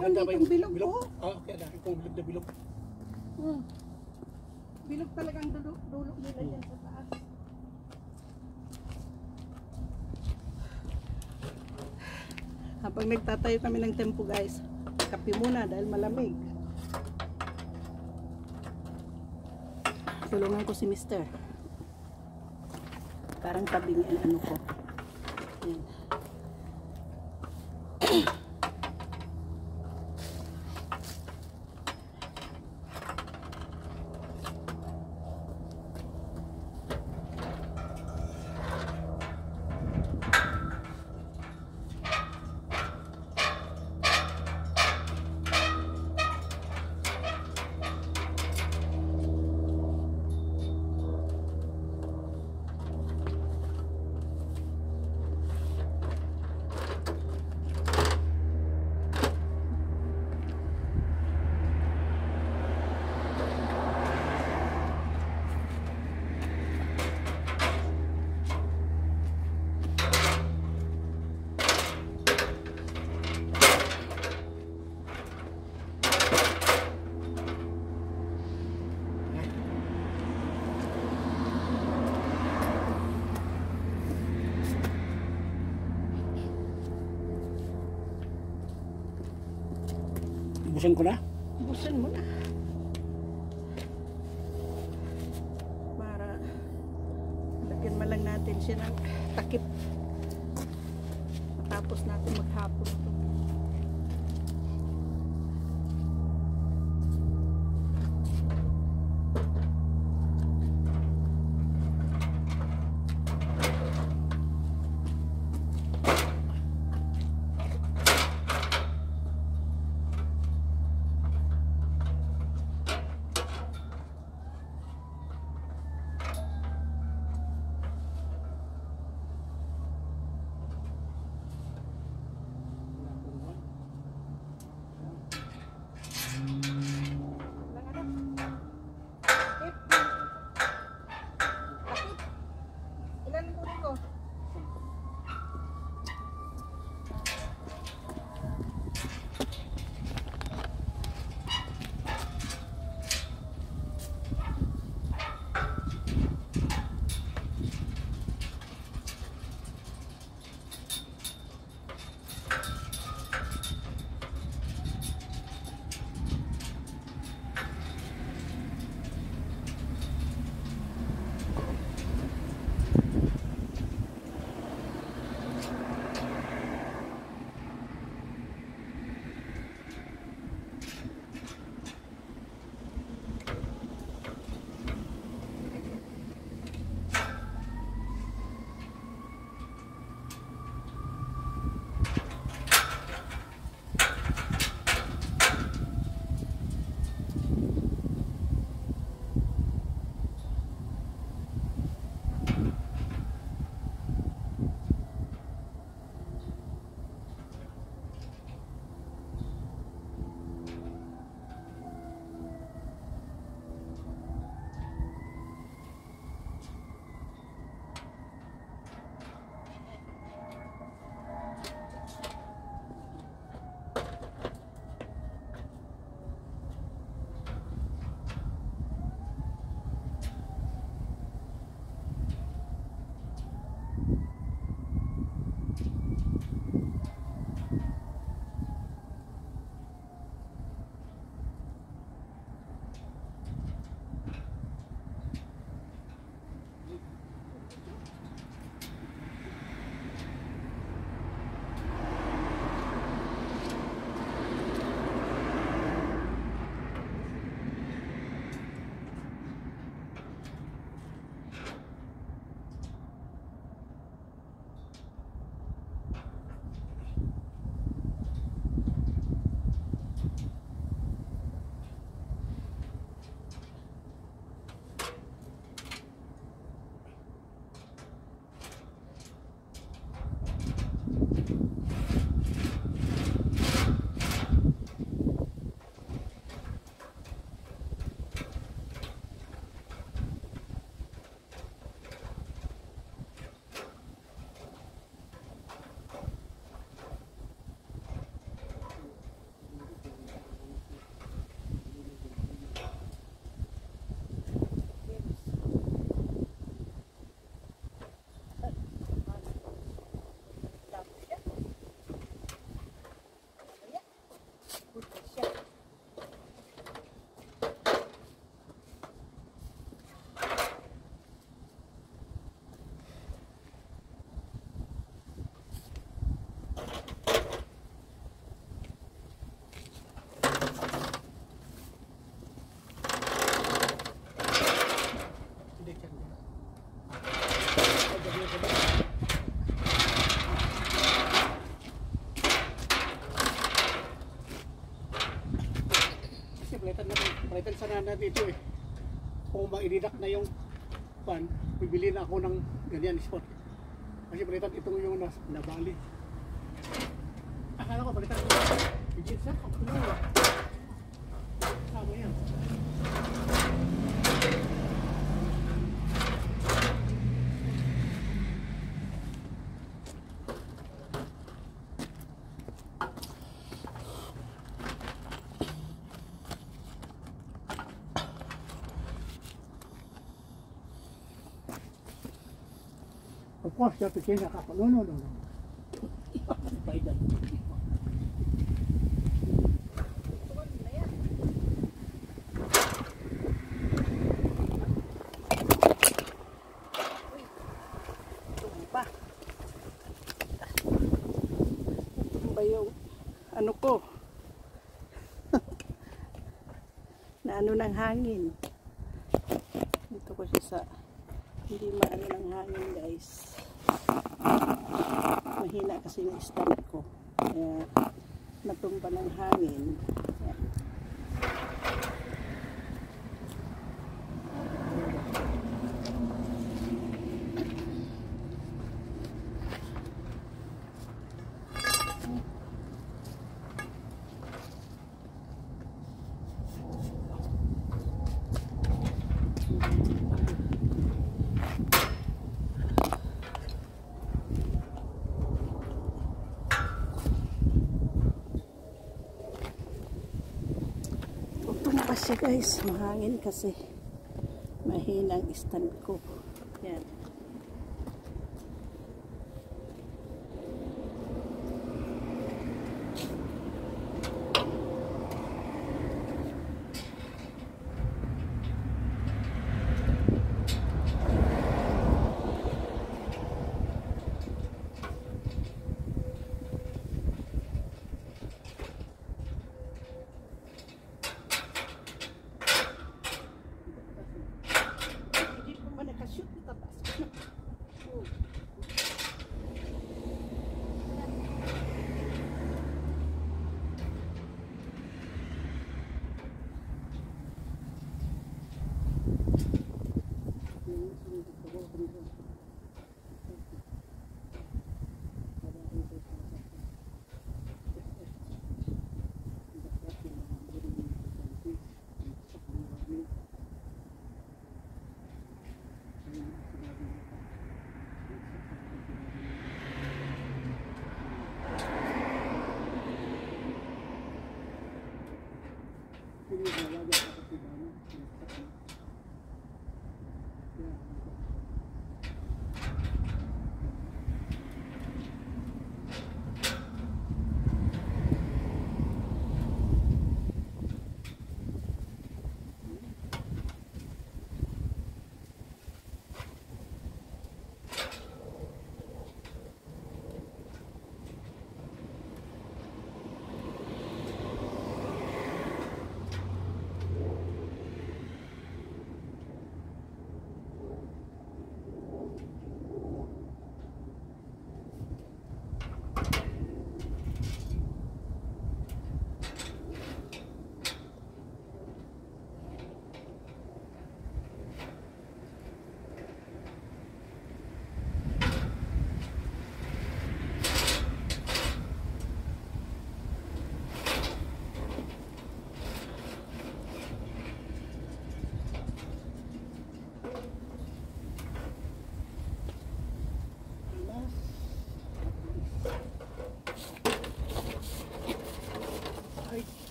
Maganda ba yung bilog, oh. Ah, okay. Dahil kong bilog na bilog. Hmm. Bilog talagang dulo, dulo nila yan sa taas. Habang nagtatayo kami ng tempo guys, kape muna dahil malamig. Tulungan ko si Mister. Parang tabing ang ano ko. Yan. palitan sana na dito eh. Kung mairidak na yung pan bibili na ako ng ganyan spot. Kasi palitan itong yung nas, nabali. Eu posso ter pequena capa? Não, não, não. não. ng hangin. Dito ko siya sa hindi maano ng hangin guys. Mahina kasi yung stomach ko. Kaya natumpa ng hangin. siya guys. Mahangin kasi. Mahina ang stand ko. Yan.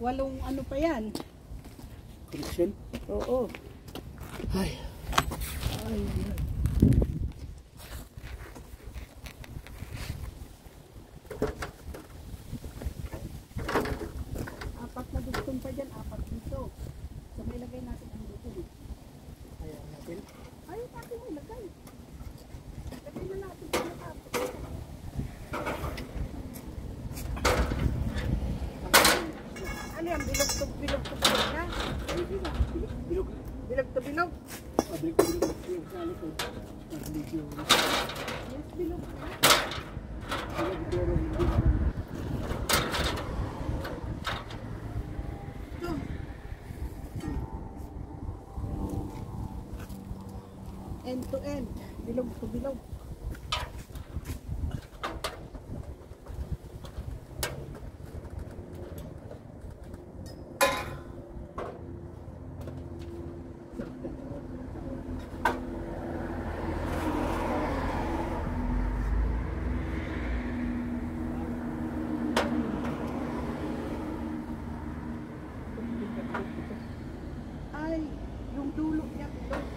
Walong ano pa yan? Tension? Oo. To end. Bilog to bilog. Ay, yung dulo niya bilog.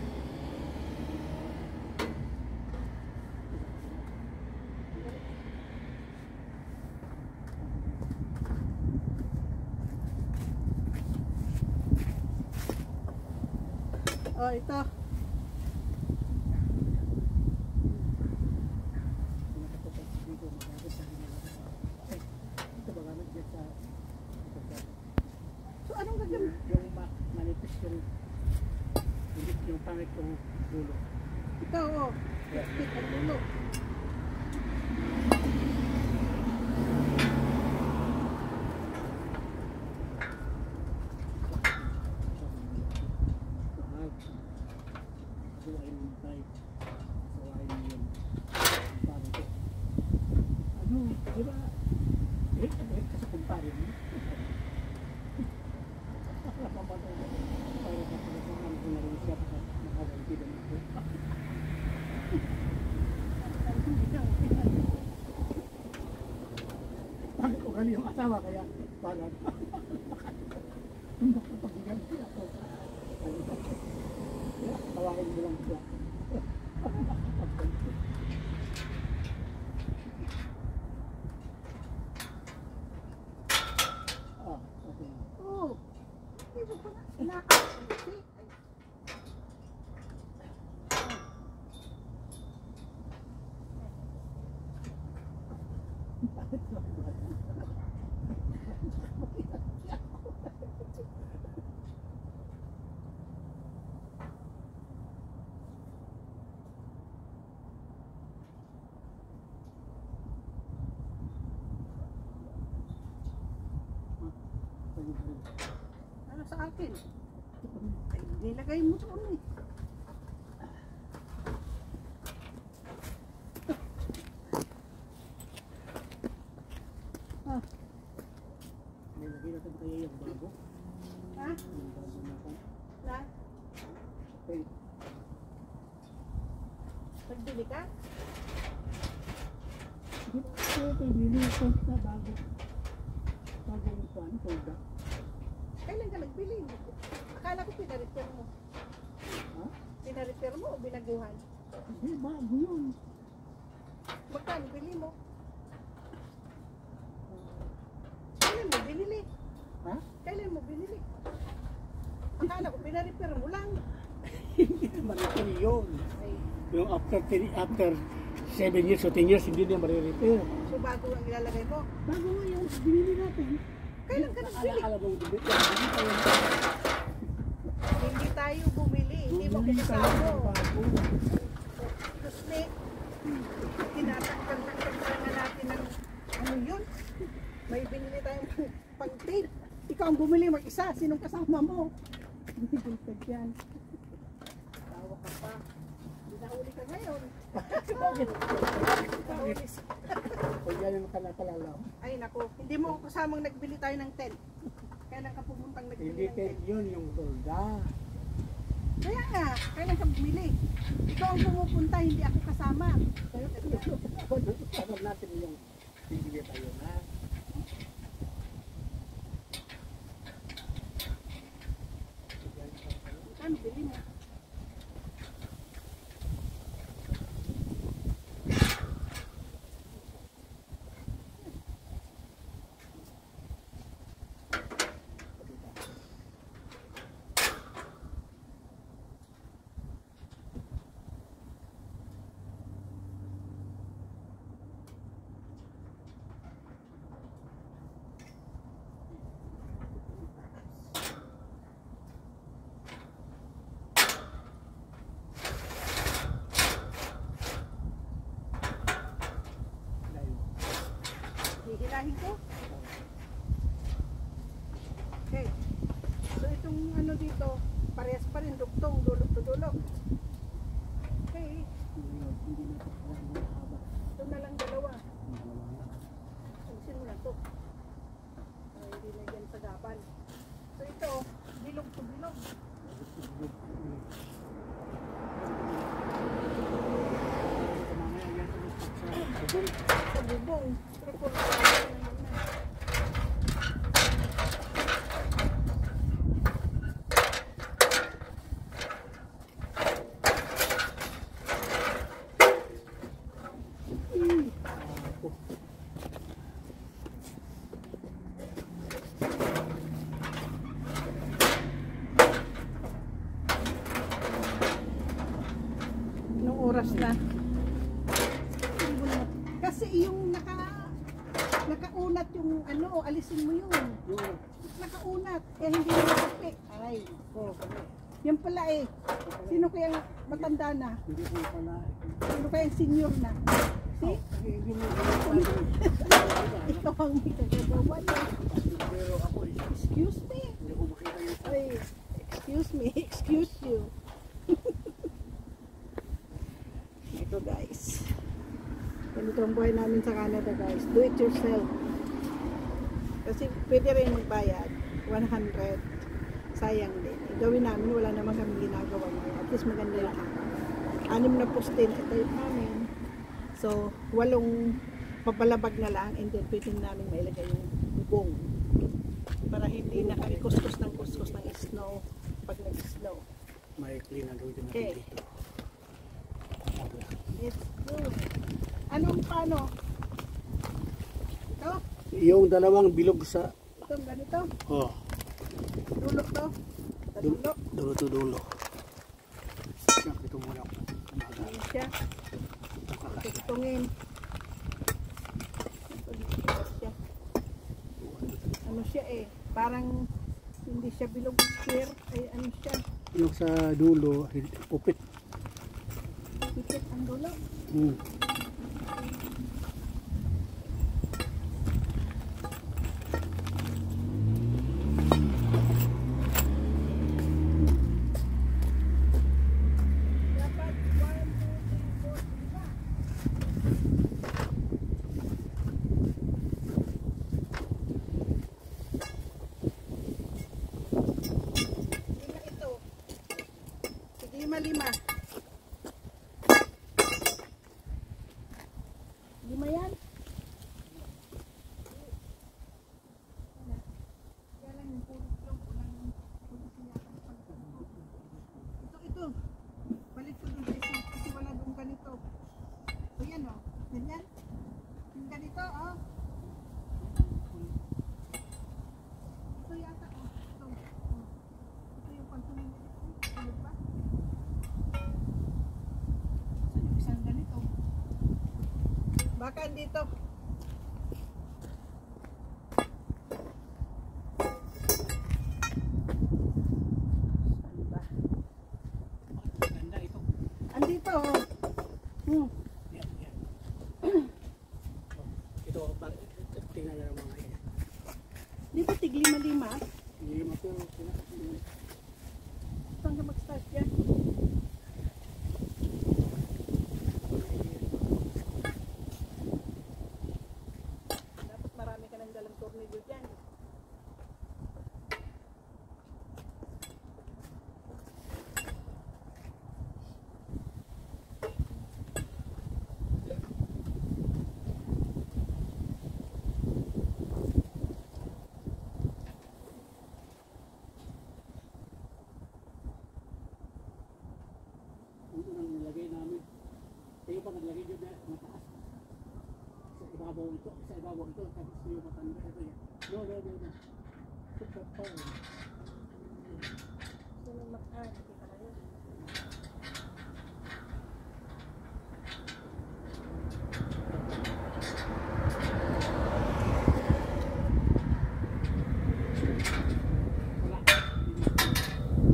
Oh, ito. Ito ba gamit dyan sa So, anong gagawin? yung ma- manipis yung hindi yung pangit yung dulo. Ito, oh. Plastic ang dulo. Mahal. Suwain yung type. Suwain yung kumpare ko. Ano, di ba? Eh, eh, kasi kumpare mo. Mamatay ko. Para sa pagkakaan ko na rin siya baka makaganti din ako. Pangit ugali yung asawa kaya parang Nakapaghiganti ako. Kaya tawagin mo lang siya. Ah, okay. Oh. Hindi mo pa na inaakit. Ano sa akin? Ay, nilagay mo doon eh. Ah, May lagay natin kaya yung bago. ha? Yung bago. Na? Okay. Nagbili ka? Di ba kaya pibili ko sa bago? Bagong kwan, product. Kailan ka nagbili? Akala ko pinarepair mo. Ha? Pinarepair mo o binaguhan? Hindi, bago yun. Magkano bili mo? Kailan mo binili? Ha? Kailan mo binili? Akala ko pinarepair mo lang. Hindi naman ito yun. Ay, Yung after, after 7 years o 10 years, hindi na marirepair. so bago ang ilalagay mo. Bago yung binili natin. Kailan ka nagbili? Hindi hindi tayo Hindi bumili. Hindi mo bago. Kasi, tinatakal-takal na natin ng ano yun. May binili tayong pang- pang-tape. Ikaw ang bumili mag-isa. Sinong kasama mo? Hindi ka dyan. Tawa ka pa. Binahuli ka ngayon. Binahuli sa- Kung yan ka nakalalaw. Ay nako, hindi mo kasamang nagbili tayo ng tent. Kailan ka pumuntang nagbili Hindi ng tent tent? yun yung tolda. Kaya nga, kailan ka bumili? Ikaw ang pumupunta, hindi ako kasama. Alam natin yung bibili tayo na. Yan pala eh. Sino kayang matanda na? hindi pala. Sino kayang senior na? See? Ito ang may Excuse me. excuse me, excuse you. Ito guys. Ganito ang buhay namin sa Canada guys. Do it yourself. Kasi pwede rin magbayad. 100. Sayang din. Gawin namin. Wala naman kami ginagawa ngayon. At least maganda yung araw. Anim na postin sa tayo namin. So, walong papalabag na lang and then pwede namin mailagay yung bubong para hindi na kami kuskus ng kuskus ng snow pag nag-snow. may clean na gawin natin Okay. dito. Let's go. Anong paano? Ito? Yung dalawang bilog sa, Ito, ganito? oh, Dulo to? Dulo? dulo to dulo. Ito muna ako. Ano. Tutungin. Ano siya eh? Parang hindi siya bilog square. Ay ano siya? Yung sa dulo, upit. Hikit ang dulo. Hmm. Dapat 1, 2, 3, 4, 5. Lima ito. Sige, lima, lima. Lima yan? Kaya lang yung pulot lang, walang pulot niya. Ito, ito. Balik ko dun sa isa kasi wala doon ganito. O yan o. Ganyan. Yung ganito o. Ito yata o. Ito. o. Ito yung pagtuloy nila. Ano ba? So yung isang ganito. Baka dito. Saan ba? Ganda ito. Andito oh. Hmm. Yan, yan. Ito, pa- tingnan na ng mga yan. Di ba tig lima-lima? Hindi mo pero pinaka- Saan ka mag-start yan? Dapat marami ka ng dalang tornilyo dyan. Ang unang nilagay namin. Kayo pa naglagay dyan na mataas. Sa ibabaw ibabaw ito, tapos yung matanda. No, no, no, no. Super power. Sino mag-add? Kita kayo. Wala.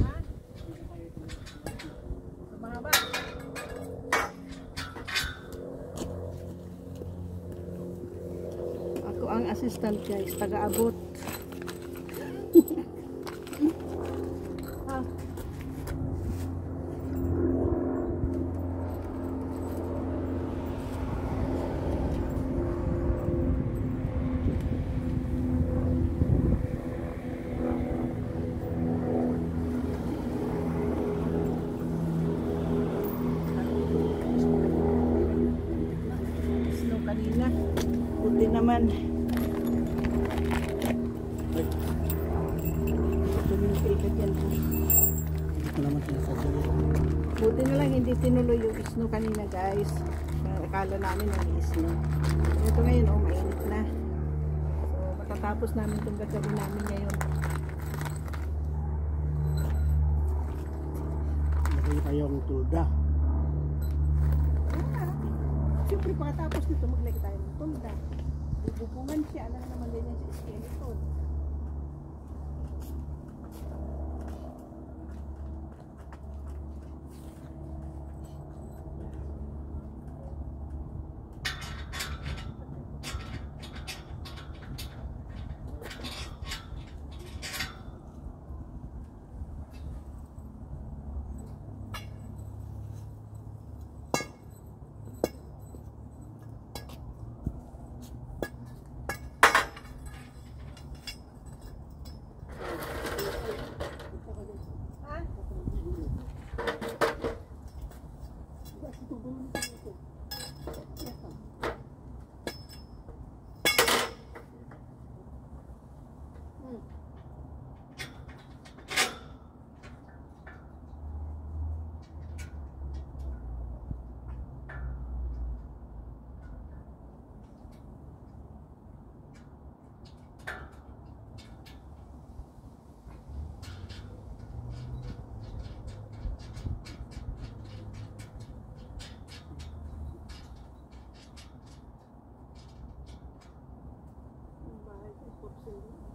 Ha? Hindi tayo ito. Mahaba. Ako ang assistant guys, taga-abot. namin ng isla. Ito ngayon, oh, mainit na. So, matatapos namin itong gagawin namin ngayon. Magay kayong tulda. Ah, Siyempre, pagkatapos nito, maglagay tayo ng tulda. Bubukungan siya. Alam naman din yan sa skeleton. opportunity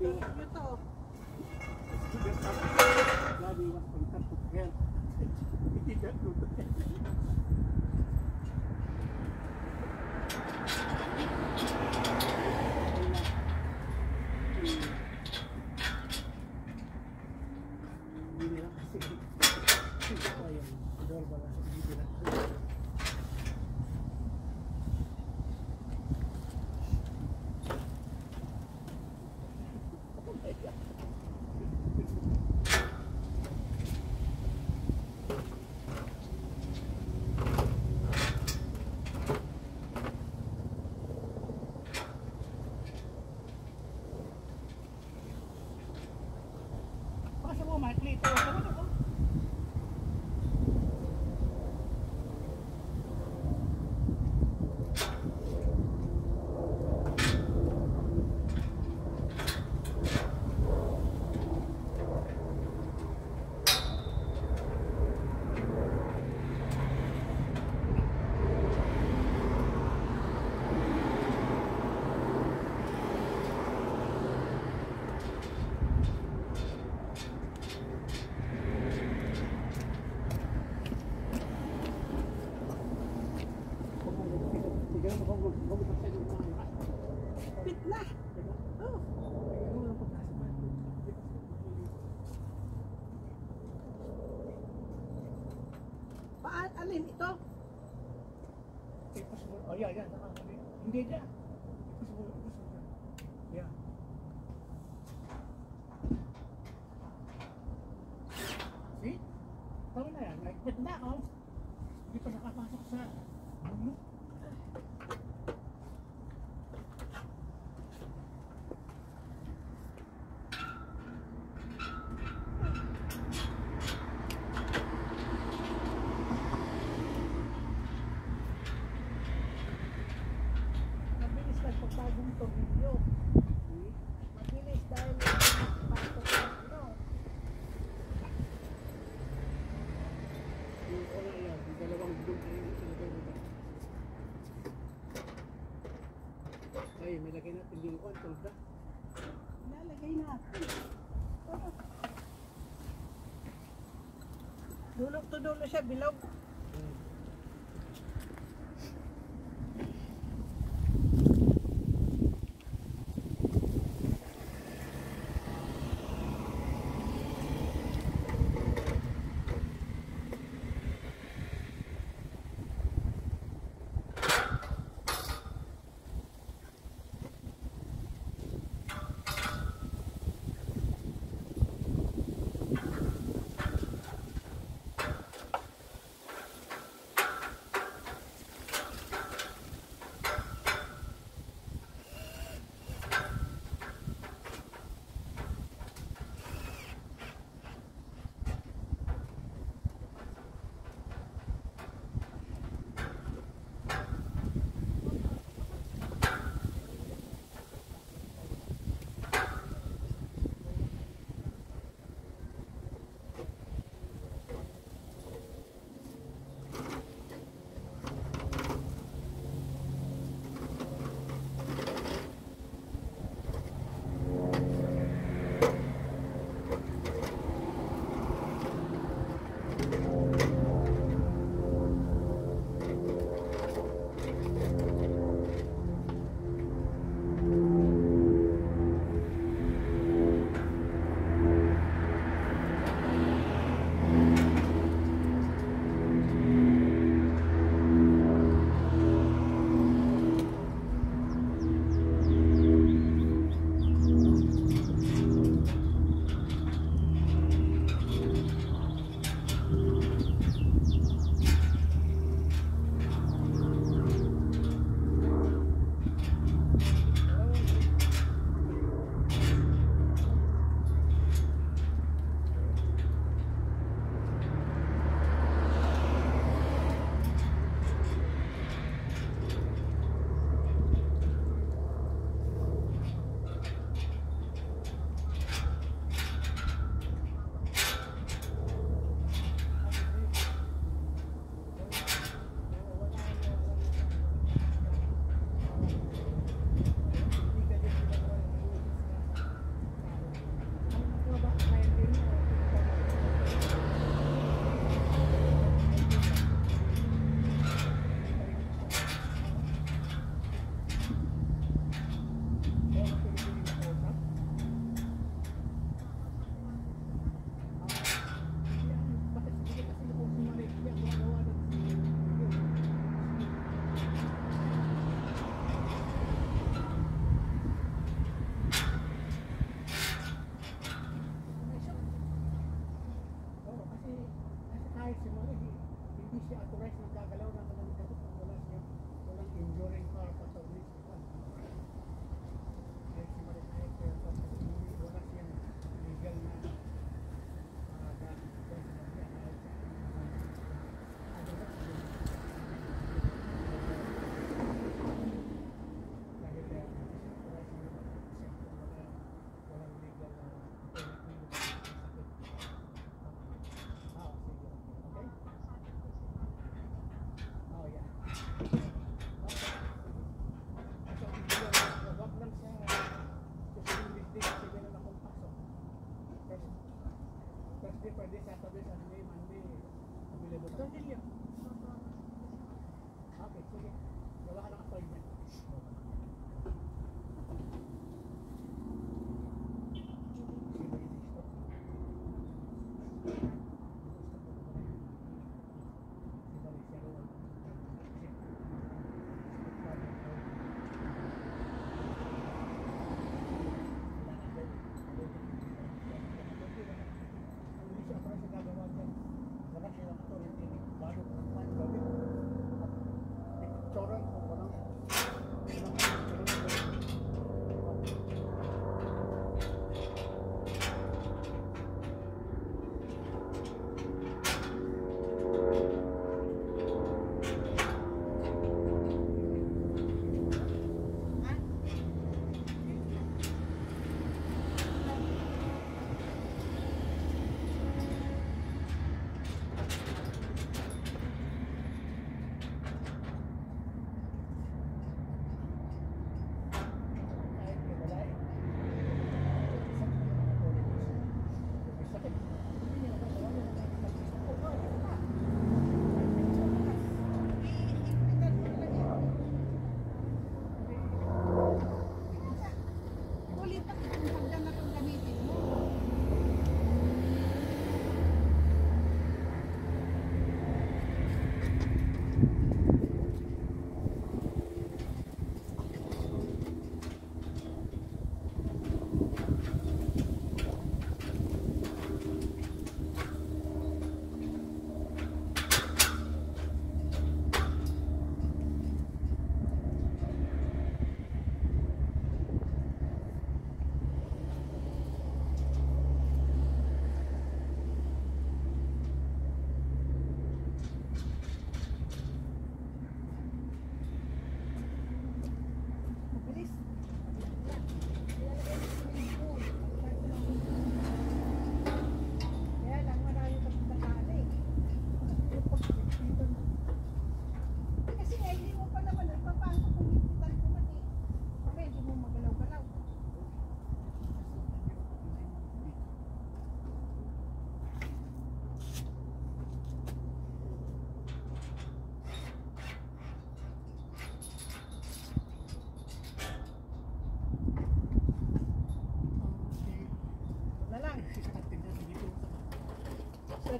Daddy, Ako. Hindi pa nakapasok sa dulo. Mabilis nagpapagong tornilyo. Mabilis dahil pasok ng ano. Yung wala yan. Yung dalawang bulong ay ilagay mo ba? Ay, may lagay natin yung kwan. Tulda. Ilalagay natin. Oh. Dulo to dulo siya, bilog.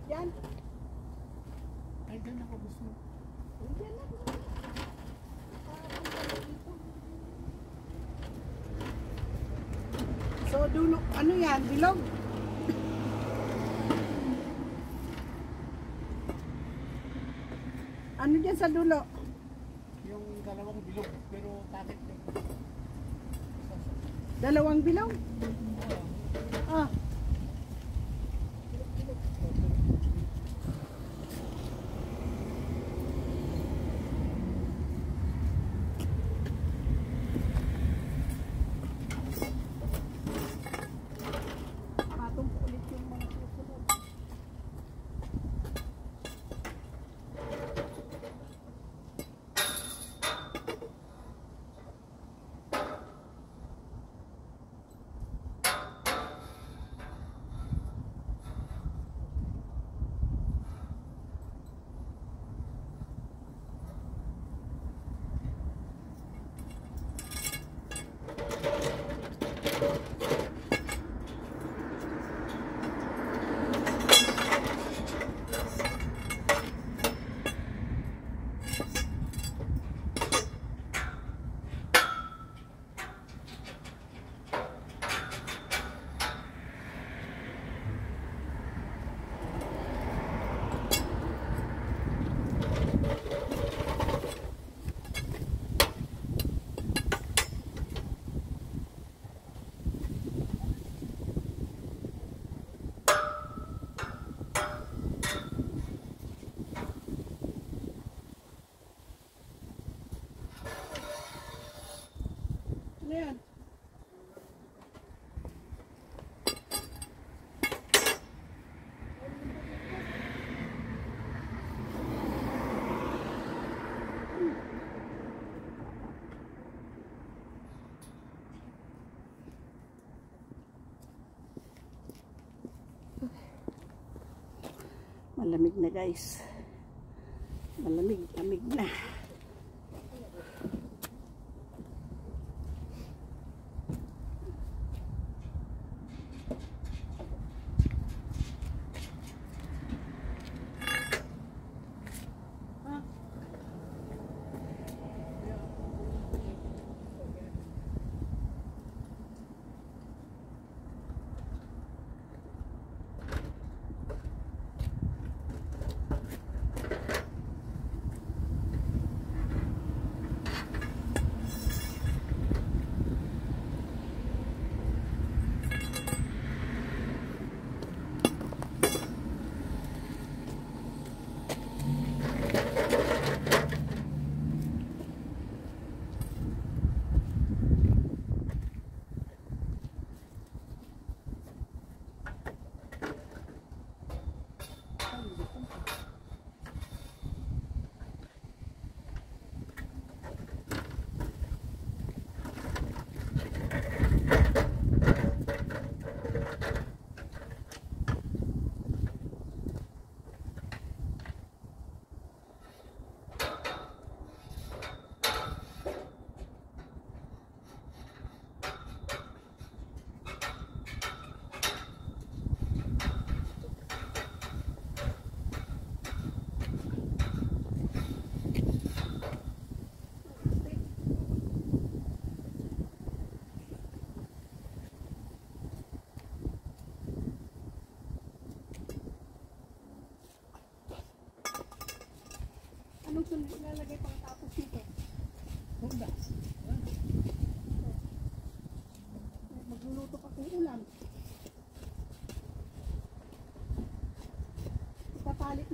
Yan. Ay, dyan ako gusto. Ay, dyan ako. So, dulo, ano yan? Bilog? Ano dyan sa dulo? Yung dalawang bilog, pero bakit? Dalawang bilog? malamig na guys. Malamig lamig na.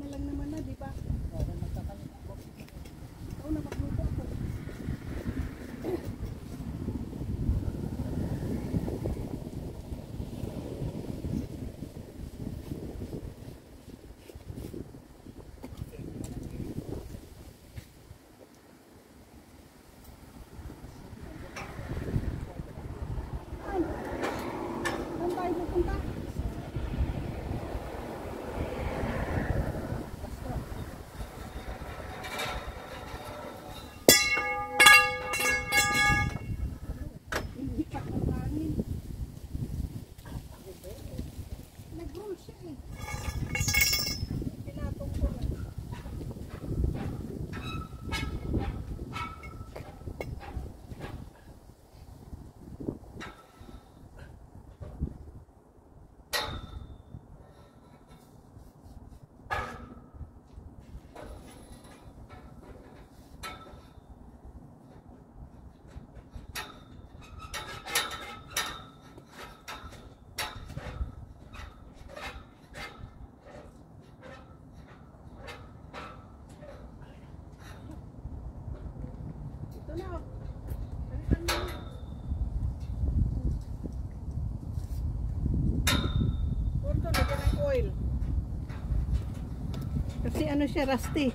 na lang naman na, di ba? Kasi ano siya, rusty.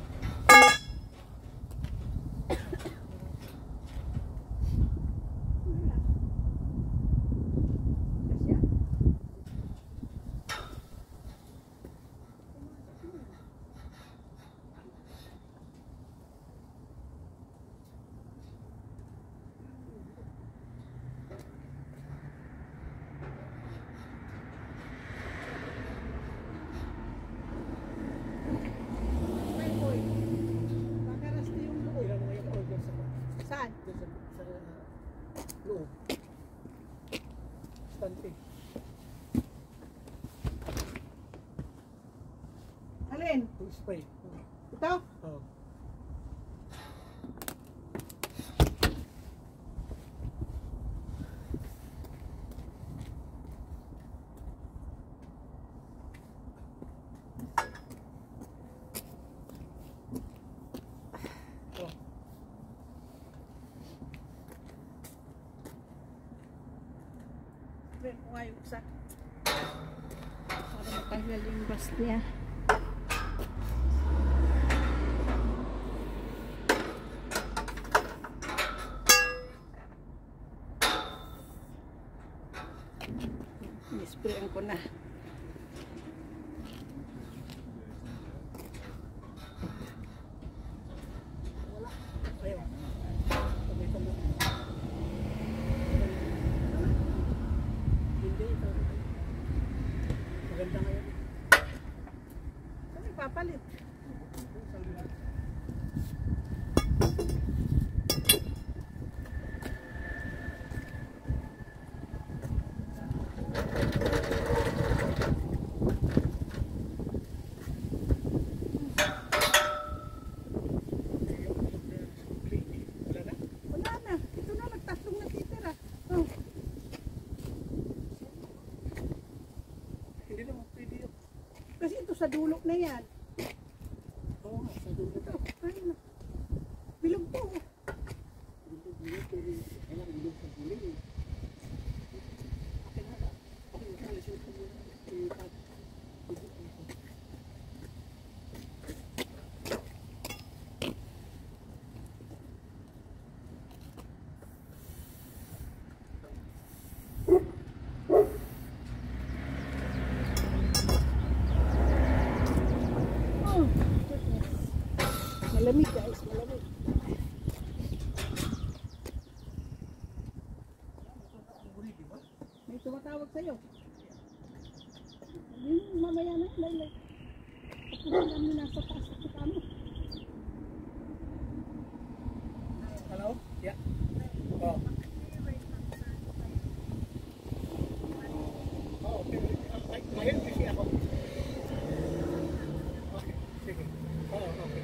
butas niya. Nisprayan ko na. Sa dulo na yan. Oo nga, sa dulo Ito, ayun na. Bilog po. Bilog, bilog, pero kailangan bilog sa huli eh. Okay na ba? Okay, alisin ko muna. Ipat. Oh, goodness. Malamig guys, malamig. May tumatawag sa'yo. Yung mamaya na, laylay. Tapos namin nasa taas at sa kamo. Hello? Yeah. Oh. Oh, okay. Ay, Ngayon busy ako. Okay, sige. Oo, okay.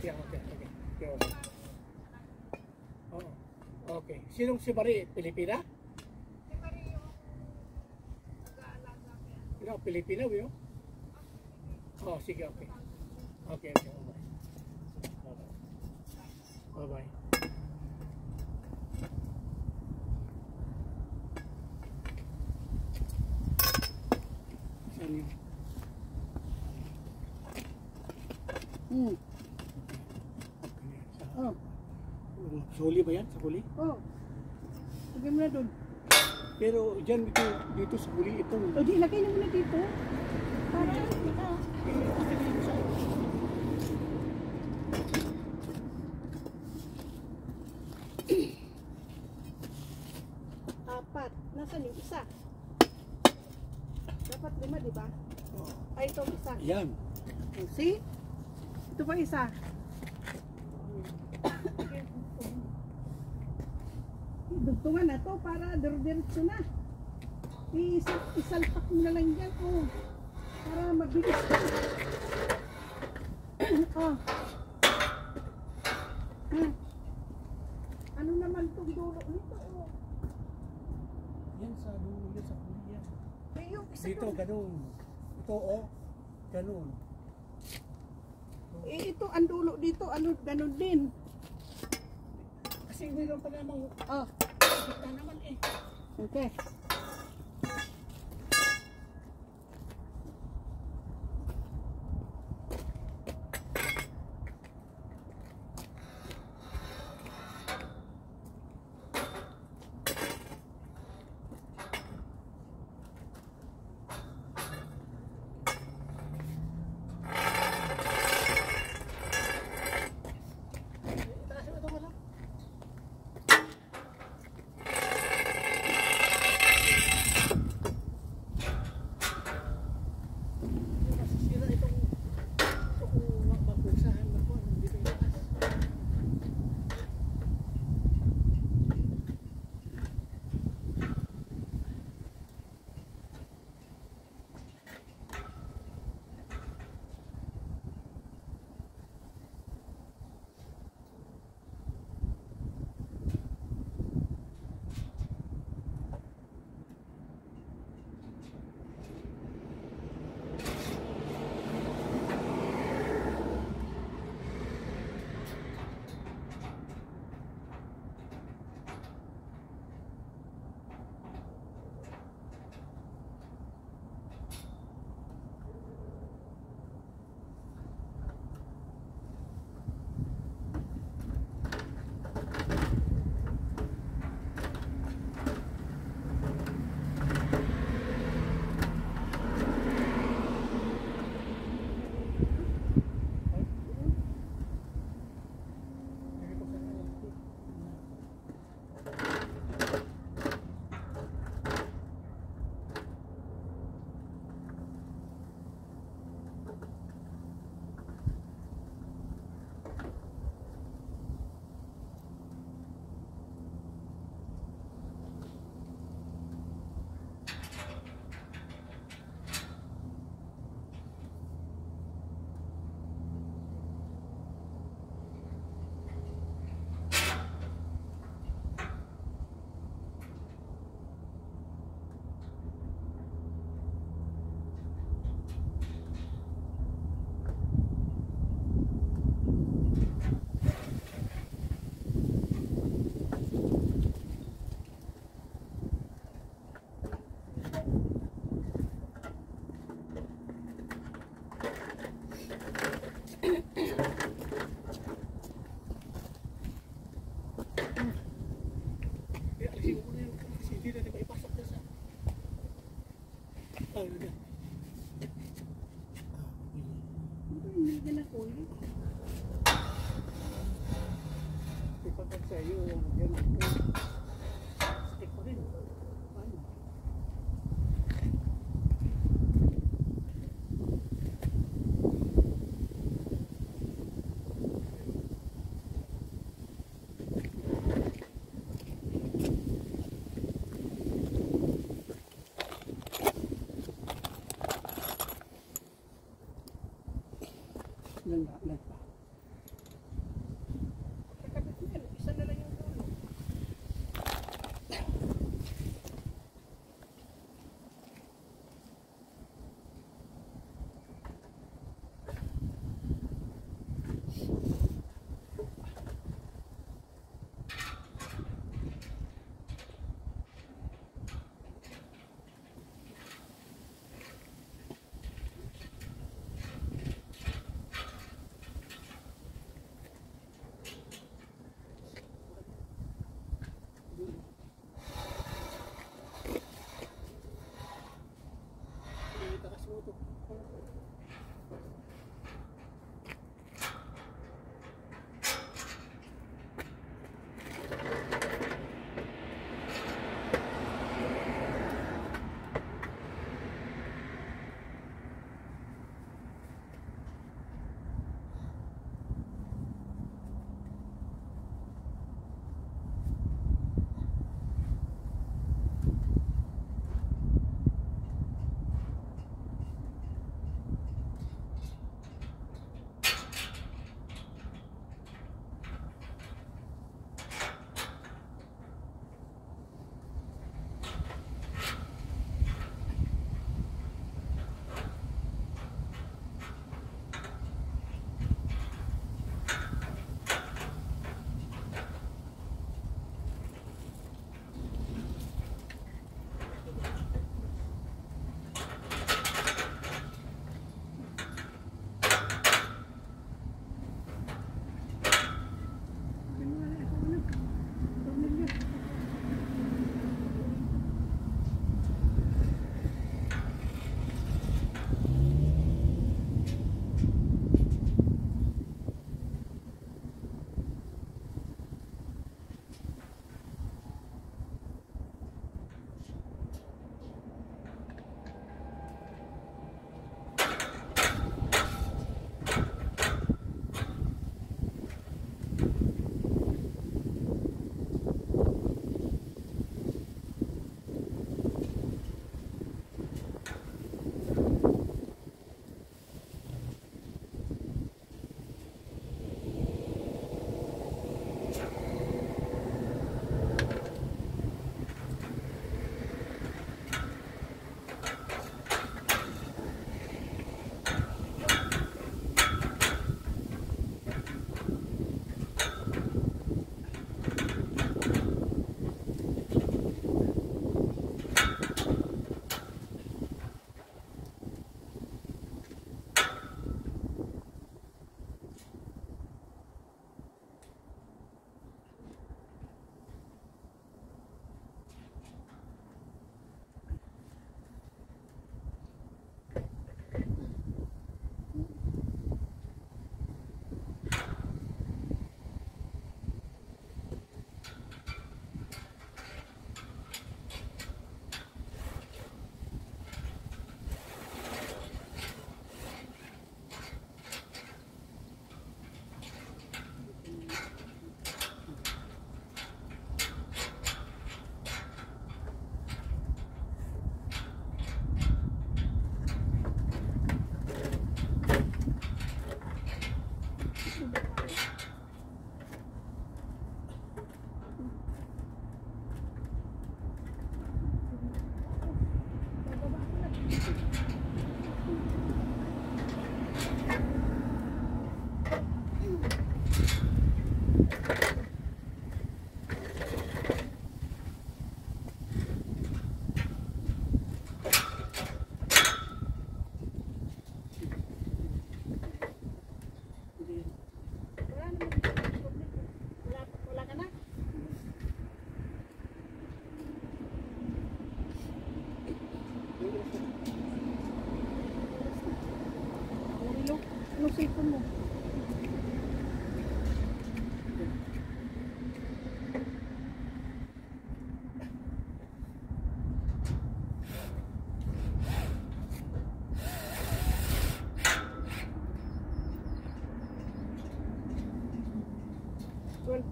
Yeah, okay, okay. Okay, okay. Oo, okay. Sinong si Marie? Pilipina? No, Pilipina, yun? Oh, sige, okay. Okay, okay, bye-bye. Bye-bye. Bye-bye. Saan yun? Hmm. Oh, sa huli ba yan? Sa huli? oh. Doon. Pero dyan dito, dito sa huli itong O di, lagay na mo na dito. Para, naka. Apat. Nasaan yung isa? Dapat lima, di ba? Ay, ito isa. Yan. Oh, See? Ito pa isa. Dugtungan na to para dir-diretso na. Isa, isalpak mo na lang yan. Oh. Para mabilis ka. oh. Hmm. Ano naman itong dulo nito? Oh. Yan sa dulo sa huli yan. Yung isa Dito, ganun. Ito, oh. Ganun. Eh, ito ang dulo dito. Ano, ganun din. Kasi mayroon pa namang Oh. Okay. Ipagkat sa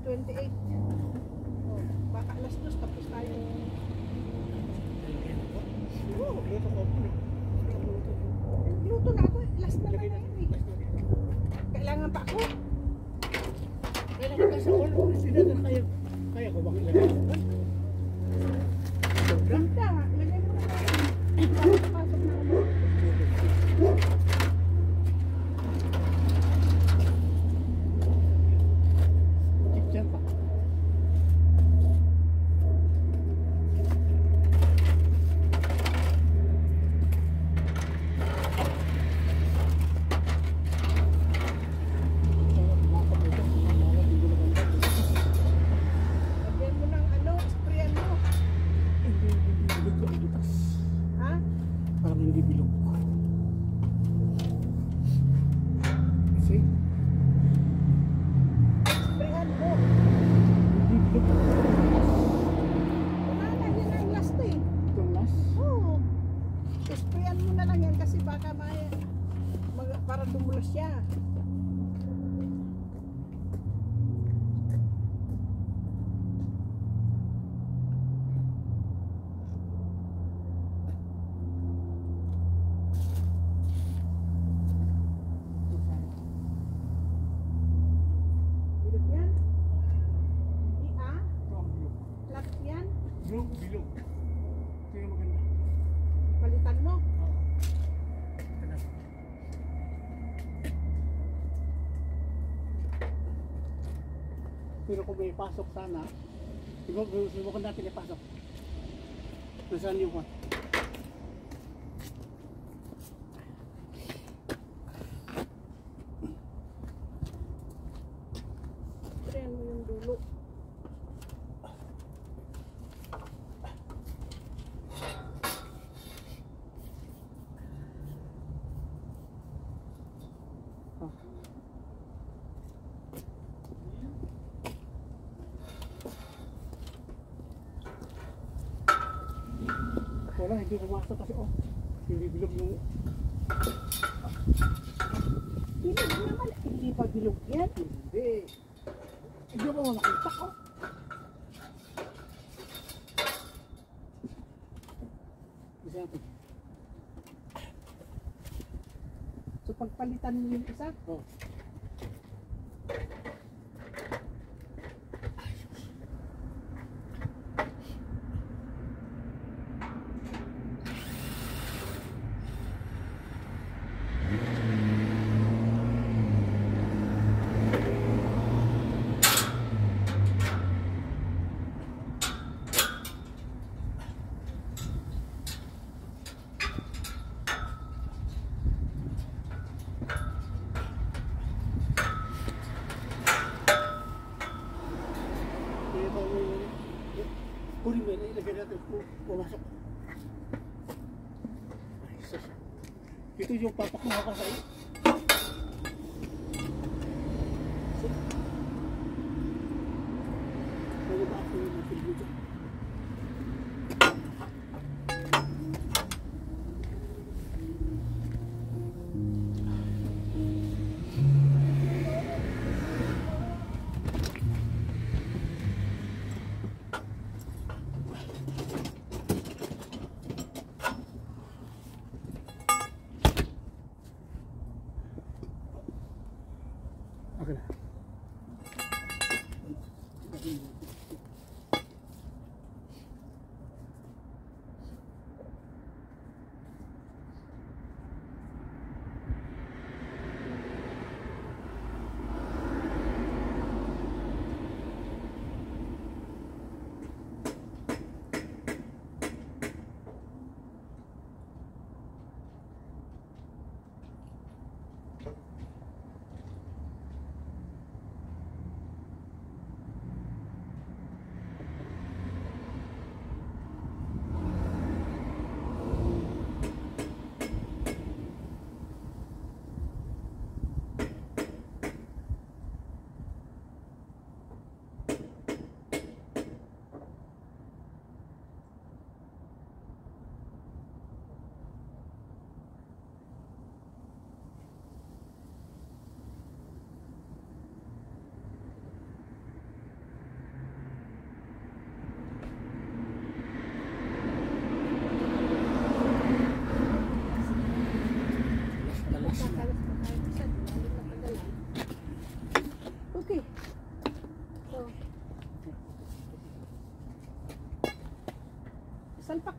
28. bilog. Ito yung maganda. Palitan mo? Oo. Pero kung may pasok sana, siguro subukan natin ipasok. Nasaan yung one? Wala, hindi bumasa kasi oh. Binibilog yung... Bilog naman. Hindi pa bilog yan. Hindi. Hindi mo makita oh. Isa natin. So pagpalitan mo yung isa, oh. Pumasok. Ito yung papakuha ka sa.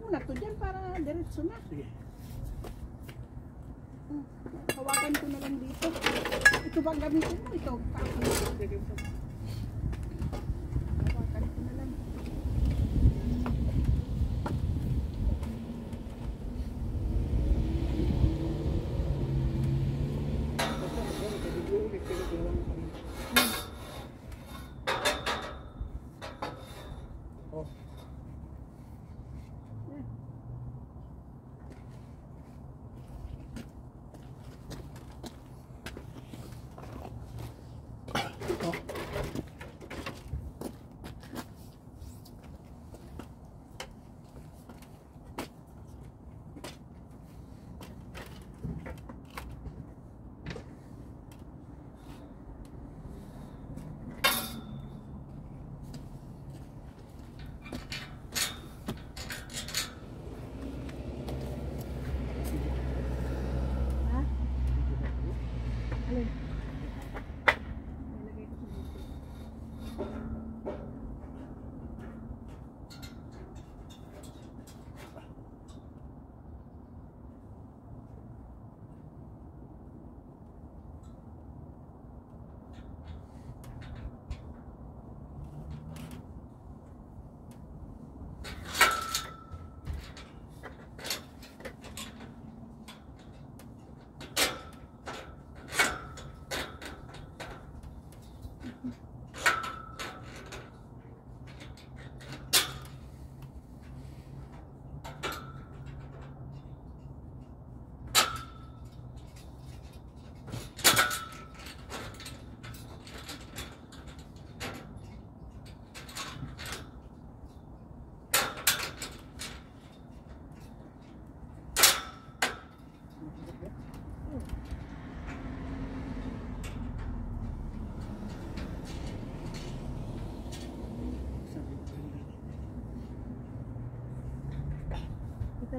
Diretso na. Sige. Hmm, Hawakan ko na lang dito. Ito ba ang gamitin mo? Ito. Sige.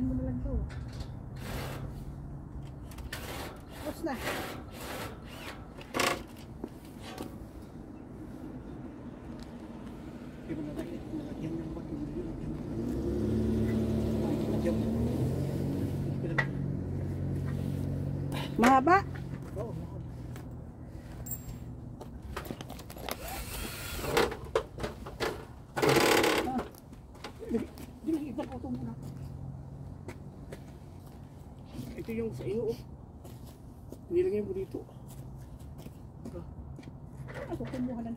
Itan mo na lang to. Tapos na. Mahaba. Ito yung sa iyo. oh. Nilagay mo dito. Ako kumuha ng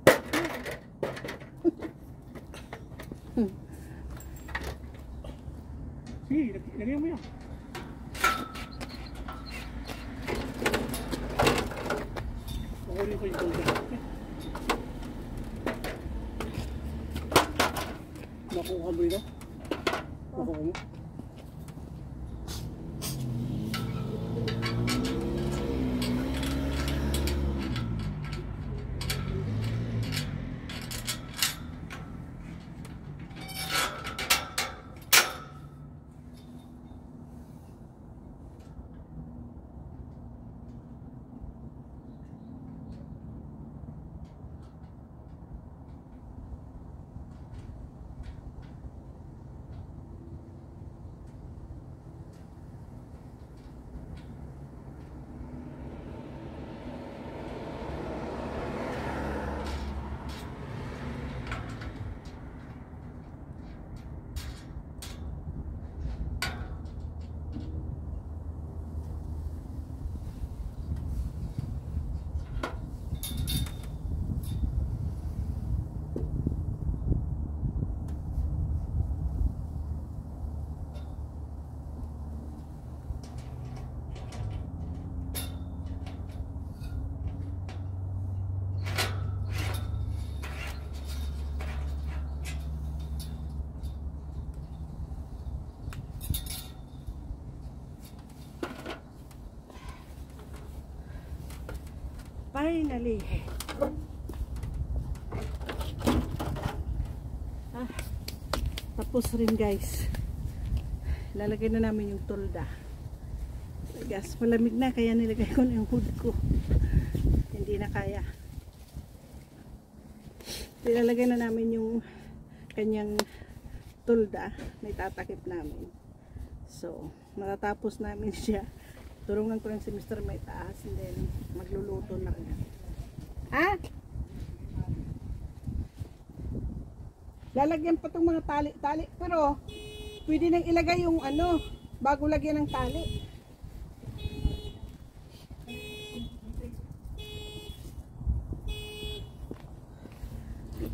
Sige, lag- lagay mo yan. Kukunin ko yung tubig. Nakuha mo ito? Nakuha mo? Finally. Ah, tapos rin guys. Lalagay na namin yung tulda. Gas, malamig na kaya nilagay ko na yung hood ko. Hindi na kaya. Nilalagay na namin yung kanyang tulda na itatakip namin. So, matatapos namin siya. Tulungan ko lang si Mr. May taas and then magluluto na rin. Ha? Lalagyan pa tong mga tali-tali. Pero, pwede nang ilagay yung ano, bago lagyan ng tali.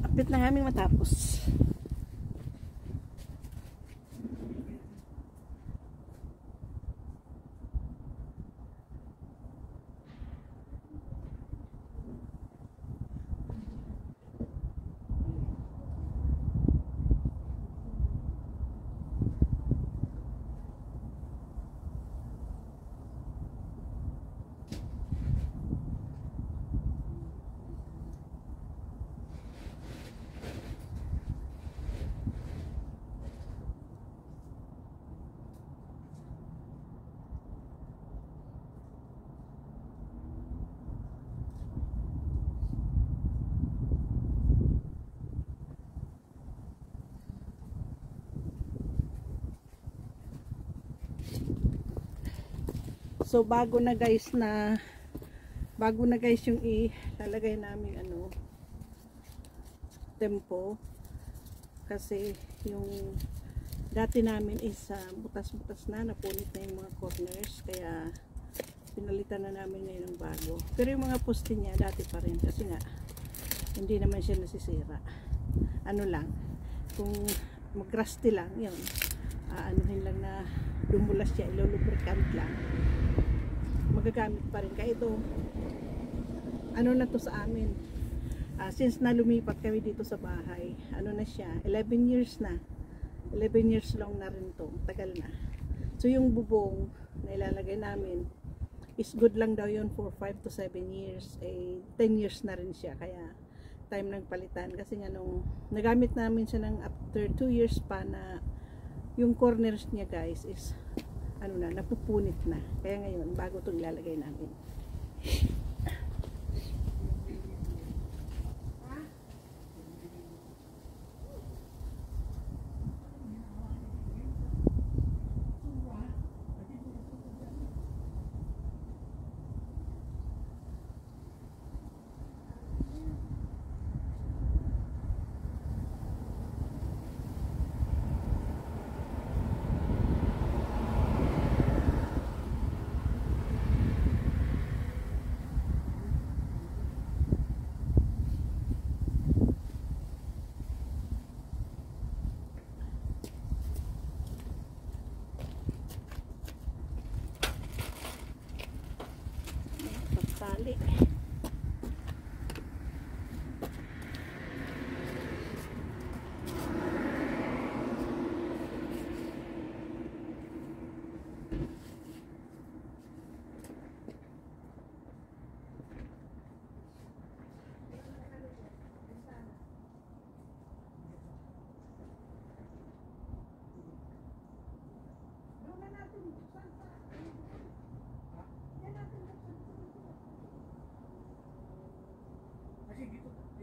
Apit na namin matapos. So bago na guys na bago na guys yung ilalagay namin ano tempo. Kasi yung dati namin is uh, butas-butas na napunit na yung mga corners. Kaya pinalitan na namin ngayon ng bago. Pero yung mga poste niya dati pa rin. Kasi nga hindi naman siya nasisira. Ano lang kung mag-rusty lang yun. Aanuhin lang na dumulas siya ilulubricant lang magagamit pa rin. Kaya ito ano na to sa amin? Ah, since na lumipat kami dito sa bahay ano na siya? 11 years na. 11 years long na rin to. Tagal na. So yung bubong na ilalagay namin is good lang daw yun for 5 to 7 years. Eh 10 years na rin siya. Kaya time ng palitan. Kasi nga nung nagamit namin siya ng after 2 years pa na yung corners niya guys is ano na, napupunit na. Kaya ngayon, bago itong ilalagay namin.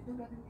Dito,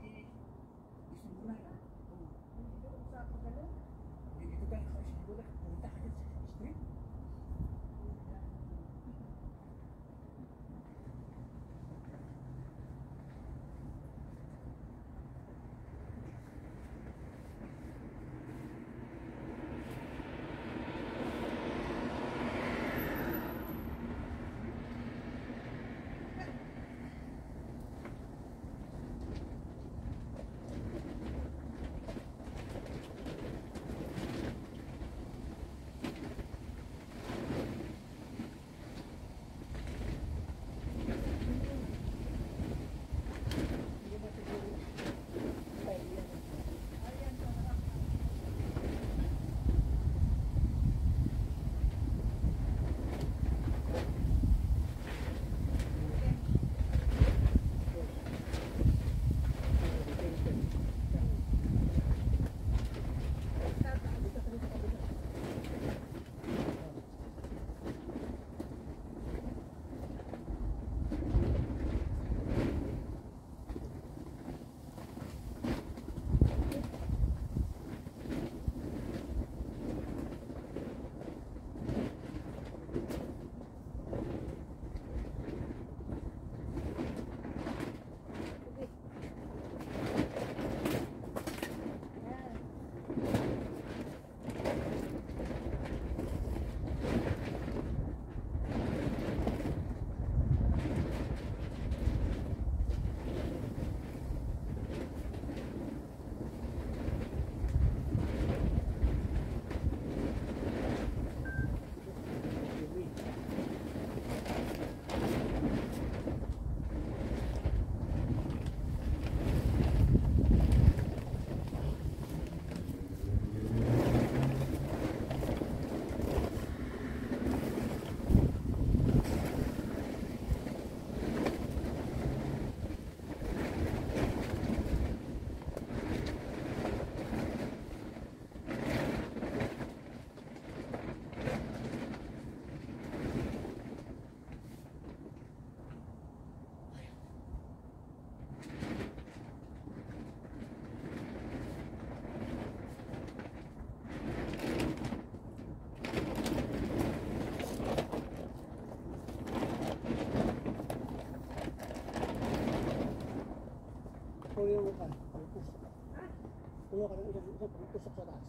pagtusok sa taas.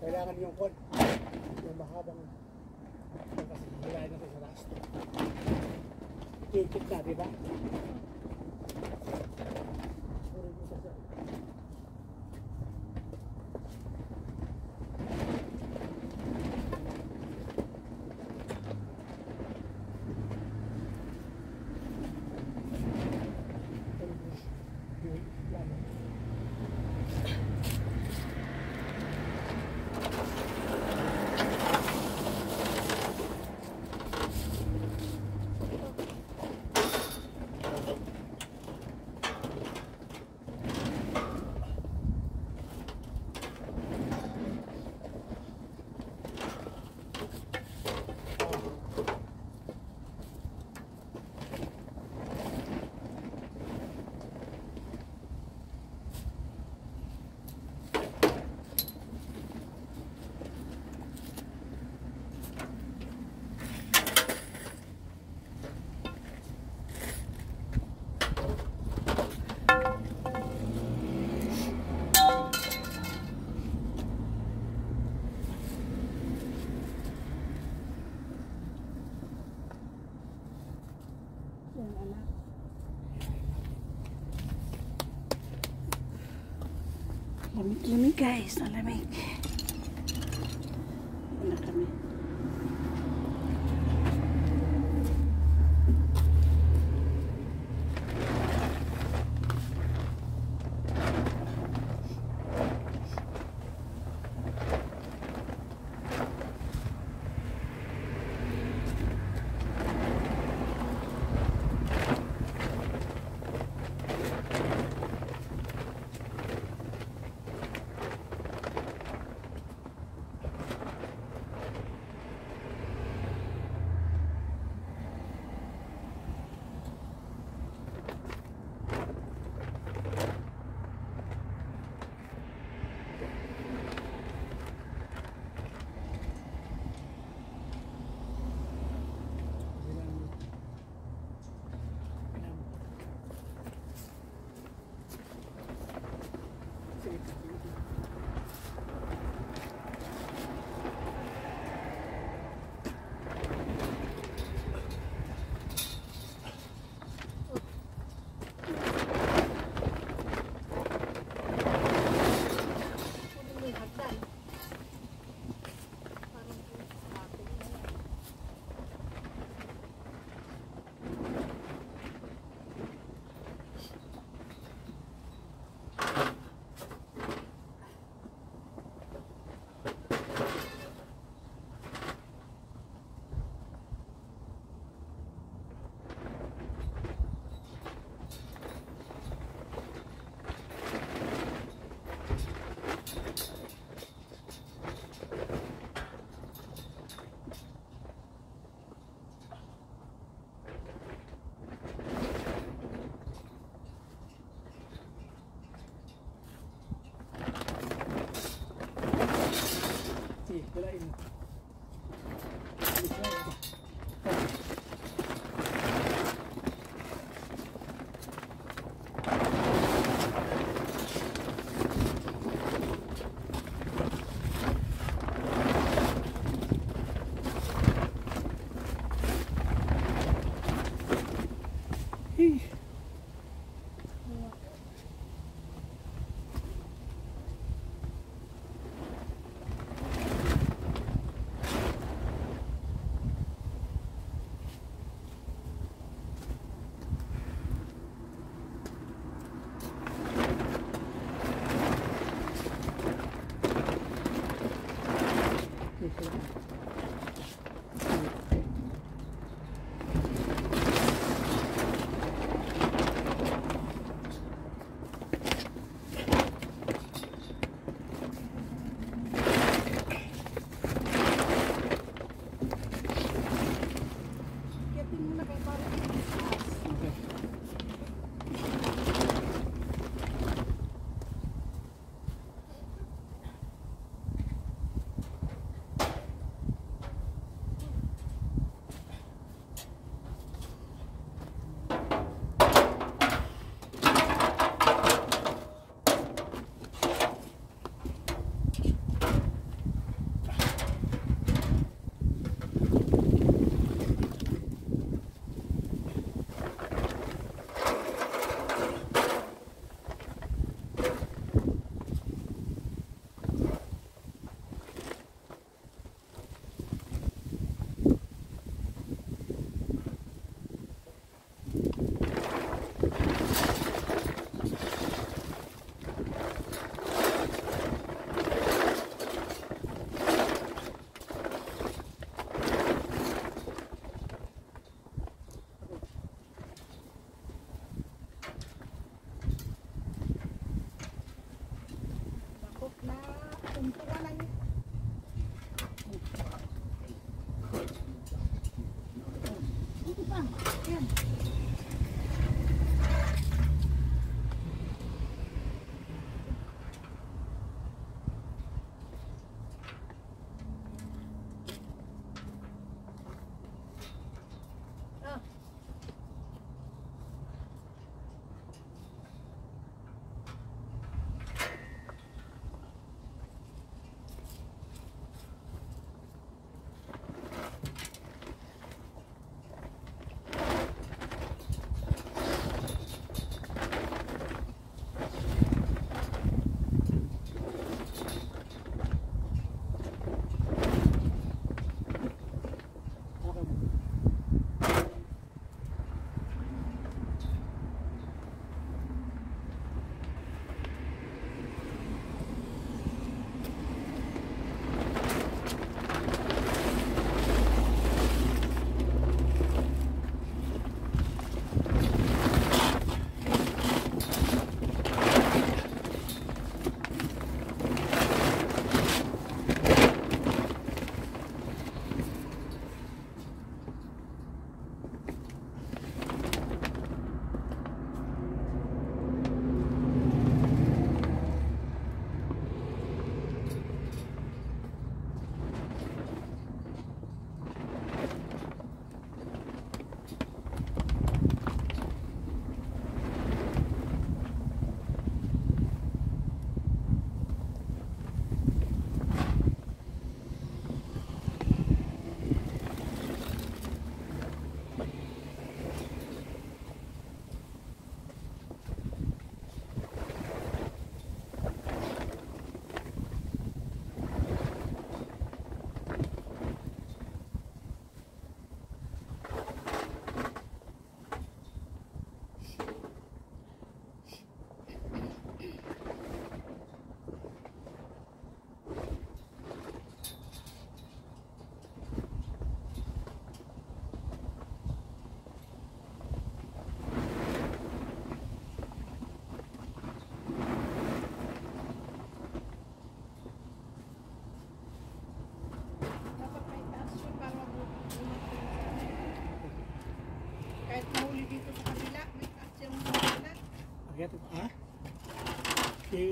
Kailangan yung kon. Yung mahabang kasi hilahin natin sa. Ito yung kitna, di ba? Puri mo sa sa. Yan, anak. Lamig-lamig guys, nalamig.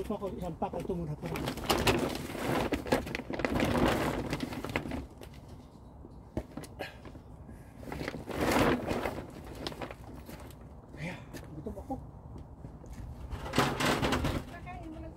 Ako isang pack ito muna pa. Ayan, gutom ako. Kakain mo lang.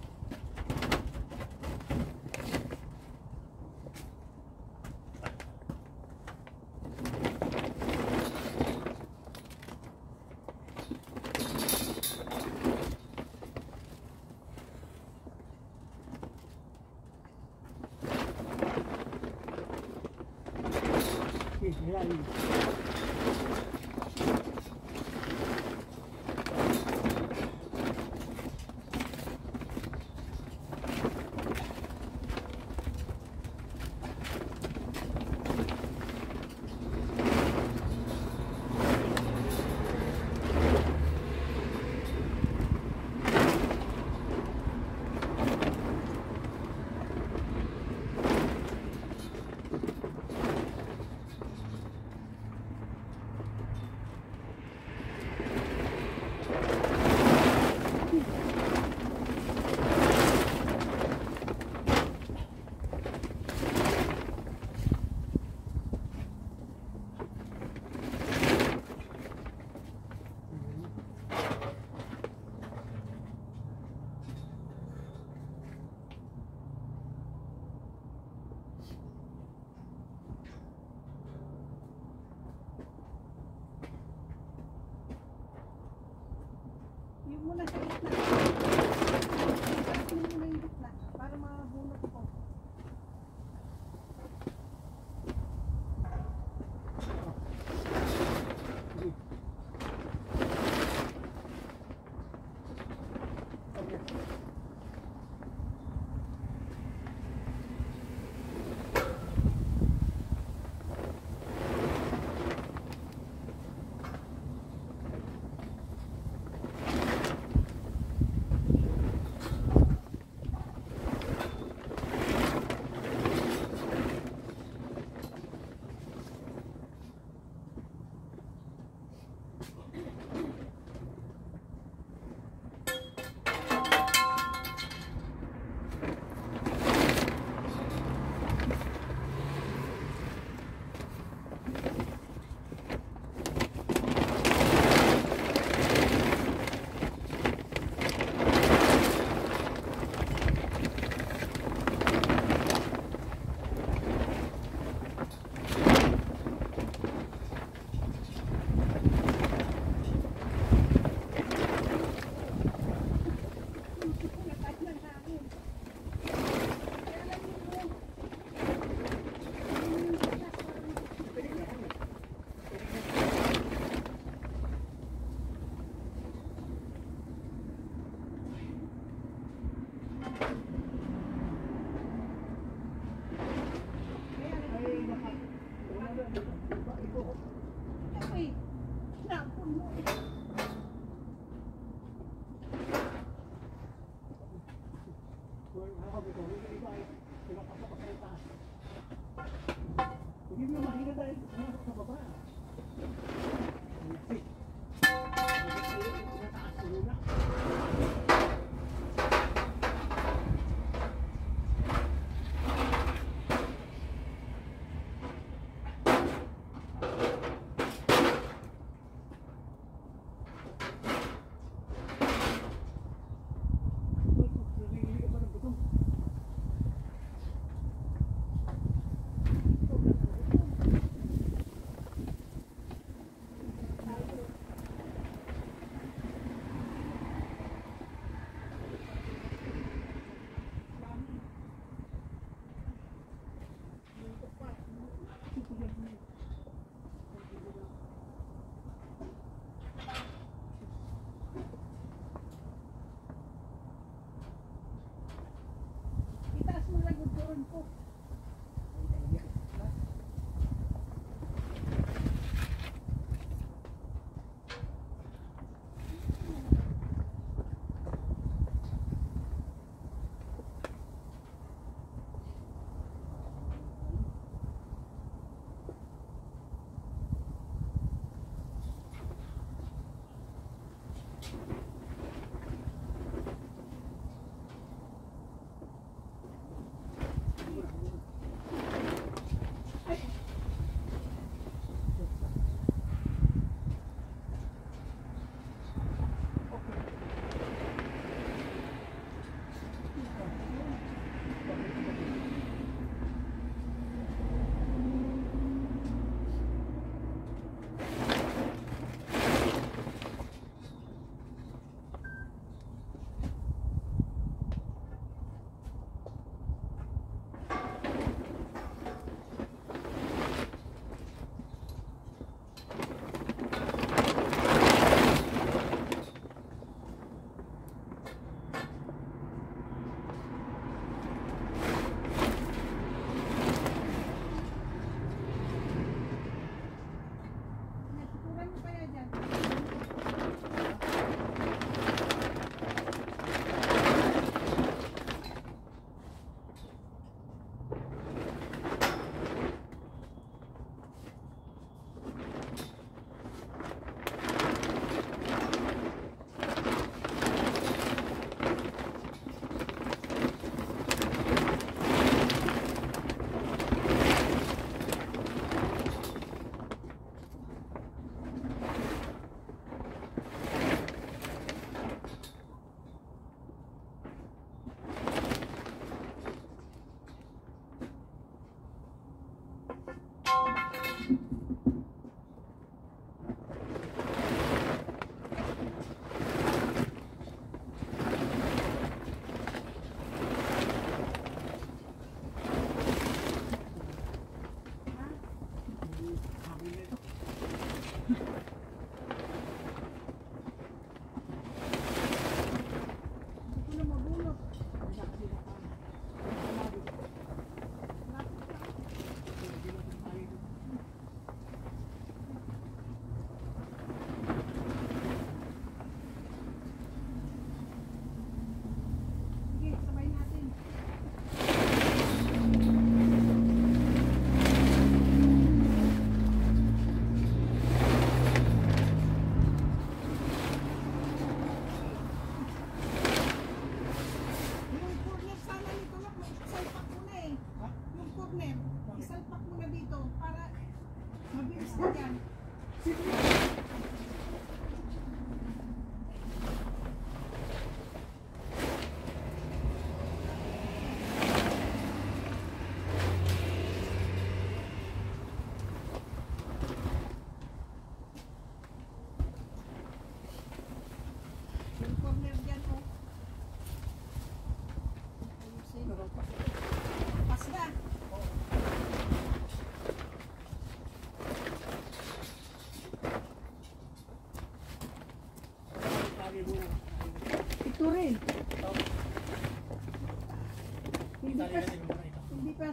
Sige,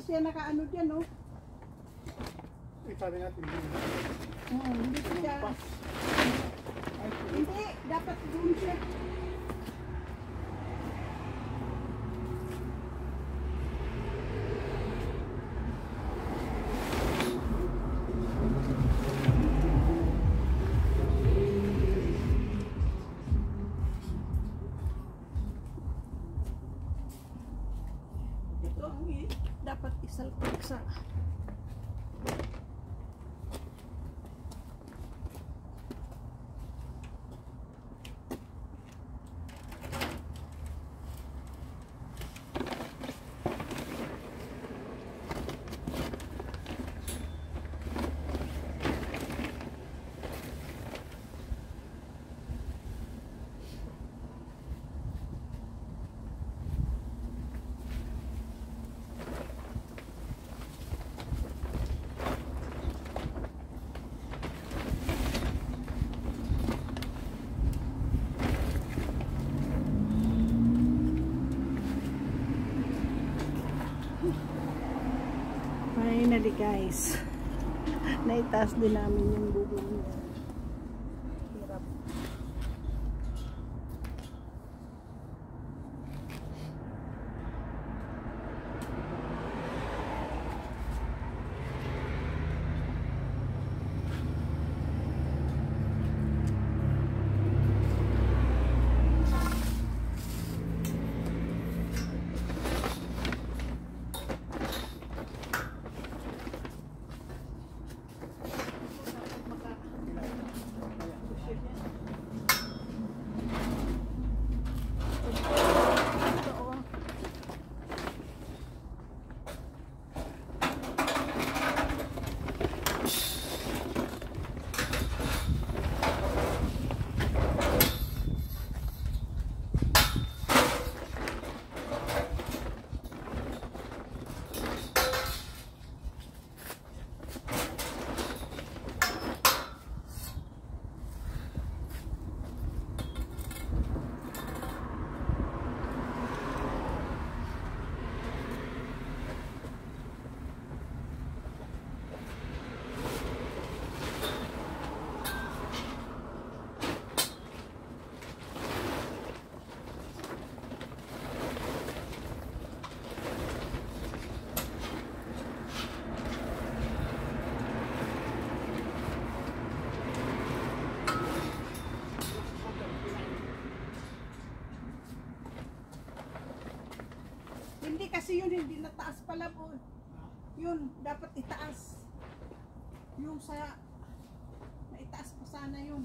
siya nakaano dyan, no? Itali natin yung Oo, hindi siya. Hindi, dapat doon siya. Ito ang i- dapat isalpak sa Finally guys, naitaas din namin yung bubong niya. Hirap. Ito, oh. Hindi kasi yun, hindi po. Yun, dapat itaas. Yung sa, naitaas pa sana yun.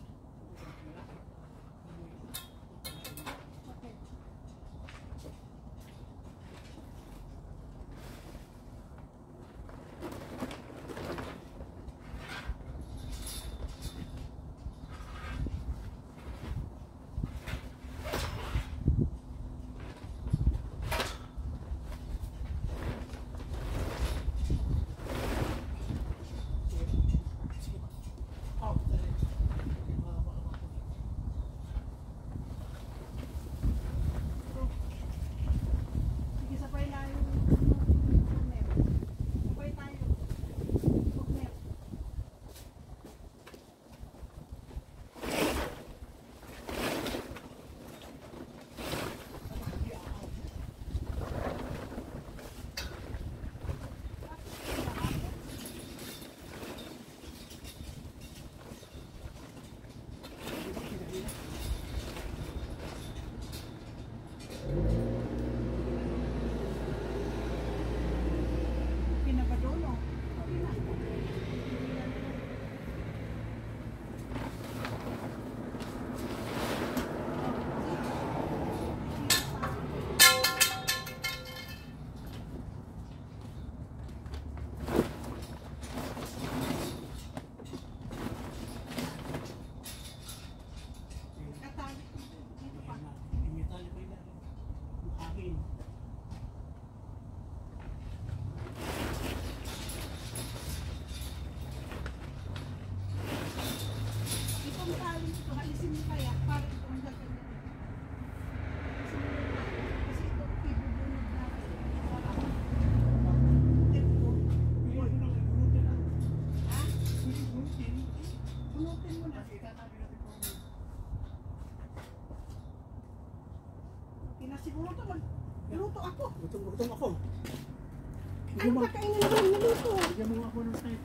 Gutom, ako. Ano Bigyan mo, ba kainin naman niluto? bigyan mo ako ng kahit.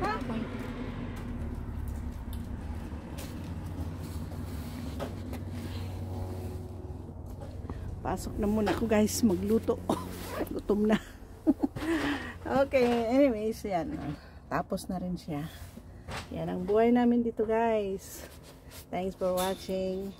Ha? Pasok na muna ako guys, magluto. Gutom na. okay, anyways, yan. Tapos na rin siya. Yan ang buhay namin dito guys. Thanks for watching.